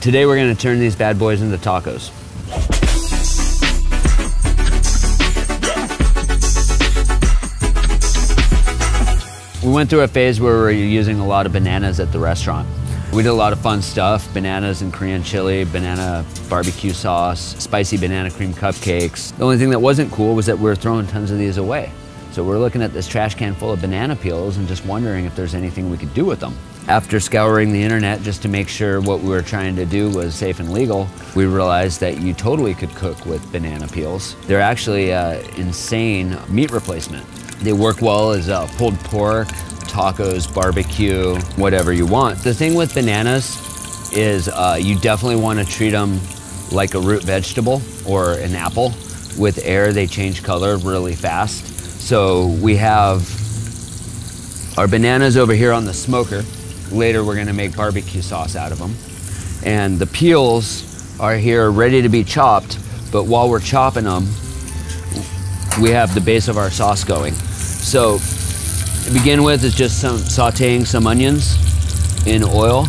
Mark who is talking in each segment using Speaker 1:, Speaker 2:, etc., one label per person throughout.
Speaker 1: Today we're gonna turn these bad boys into tacos. We went through a phase where we were using a lot of bananas at the restaurant. We did a lot of fun stuff, bananas and Korean chili, banana barbecue sauce, spicy banana cream cupcakes. The only thing that wasn't cool was that we were throwing tons of these away. So we're looking at this trash can full of banana peels and just wondering if there's anything we could do with them. After scouring the internet just to make sure what we were trying to do was safe and legal, we realized that you totally could cook with banana peels. They're actually uh, insane meat replacement. They work well as uh, pulled pork, tacos, barbecue, whatever you want. The thing with bananas is uh, you definitely want to treat them like a root vegetable or an apple. With air, they change color really fast. So we have our bananas over here on the smoker. Later, we're gonna make barbecue sauce out of them. And the peels are here ready to be chopped, but while we're chopping them, we have the base of our sauce going. So to begin with is just some sauteing some onions in oil.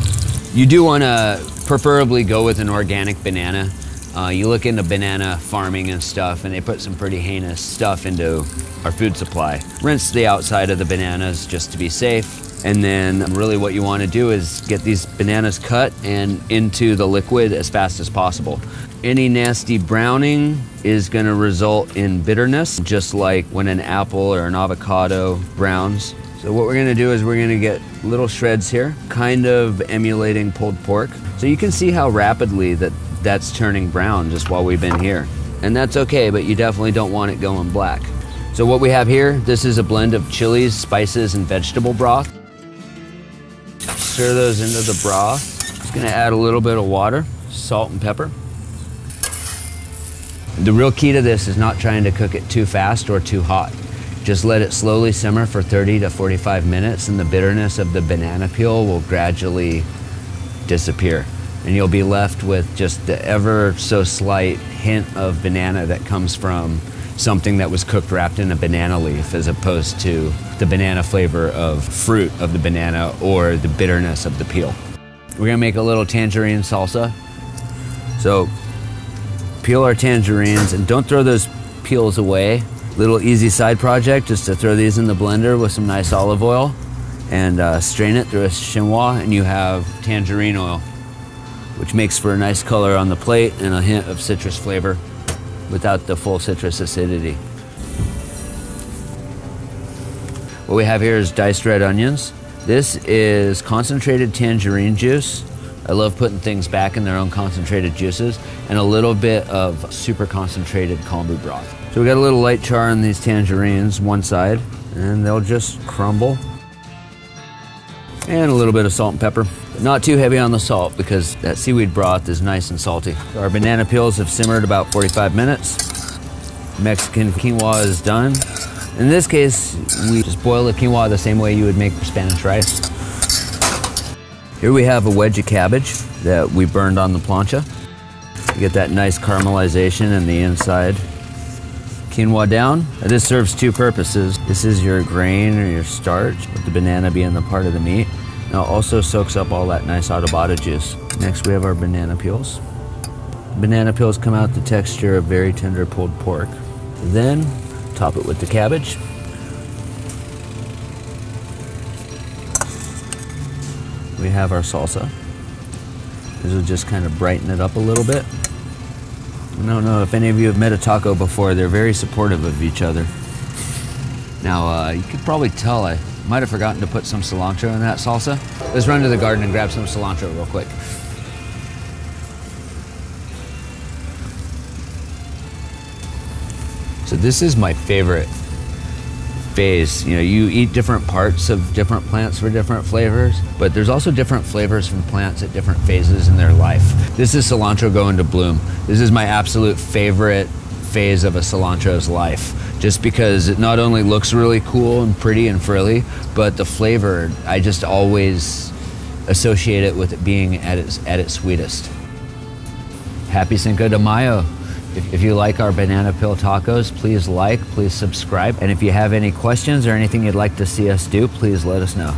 Speaker 1: You do want to preferably go with an organic banana. Uh, you look into banana farming and stuff, and they put some pretty heinous stuff into our food supply. Rinse the outside of the bananas just to be safe. And then really what you want to do is get these bananas cut and into the liquid as fast as possible. Any nasty browning is going to result in bitterness, just like when an apple or an avocado browns. So what we're going to do is we're going to get little shreds here, kind of emulating pulled pork. So you can see how rapidly that that's turning brown just while we've been here. And that's okay, but you definitely don't want it going black. So what we have here, this is a blend of chilies, spices, and vegetable broth. Stir those into the broth. Just gonna add a little bit of water, salt and pepper. The real key to this is not trying to cook it too fast or too hot. Just let it slowly simmer for 30 to 45 minutes and the bitterness of the banana peel will gradually disappear. And you'll be left with just the ever so slight hint of banana that comes from something that was cooked wrapped in a banana leaf as opposed to the banana flavor of fruit of the banana or the bitterness of the peel. We're gonna make a little tangerine salsa. So peel our tangerines and don't throw those peels away. Little easy side project just to throw these in the blender with some nice olive oil and uh, strain it through a chinois and you have tangerine oil which makes for a nice color on the plate and a hint of citrus flavor without the full citrus acidity. What we have here is diced red onions. This is concentrated tangerine juice I love putting things back in their own concentrated juices and a little bit of super concentrated kombu broth. So we got a little light char on these tangerines, one side, and they'll just crumble. And a little bit of salt and pepper. But not too heavy on the salt because that seaweed broth is nice and salty. Our banana peels have simmered about 45 minutes. Mexican quinoa is done. In this case, we just boil the quinoa the same way you would make Spanish rice. Here we have a wedge of cabbage that we burned on the plancha. You get that nice caramelization in the inside. Quinoa down. This serves two purposes. This is your grain or your starch, with the banana being the part of the meat. Now also soaks up all that nice adobada juice. Next we have our banana peels. Banana peels come out the texture of very tender pulled pork. Then top it with the cabbage. we have our salsa. This will just kind of brighten it up a little bit. I don't know if any of you have met a taco before. They're very supportive of each other. Now, uh, you could probably tell I might have forgotten to put some cilantro in that salsa. Let's run to the garden and grab some cilantro real quick. So this is my favorite phase. You know, you eat different parts of different plants for different flavors, but there's also different flavors from plants at different phases in their life. This is cilantro going to bloom. This is my absolute favorite phase of a cilantro's life just because it not only looks really cool and pretty and frilly, but the flavor, I just always associate it with it being at its, at its sweetest. Happy Cinco de Mayo. If, if you like our banana peel tacos, please like, please subscribe. And if you have any questions or anything you'd like to see us do, please let us know.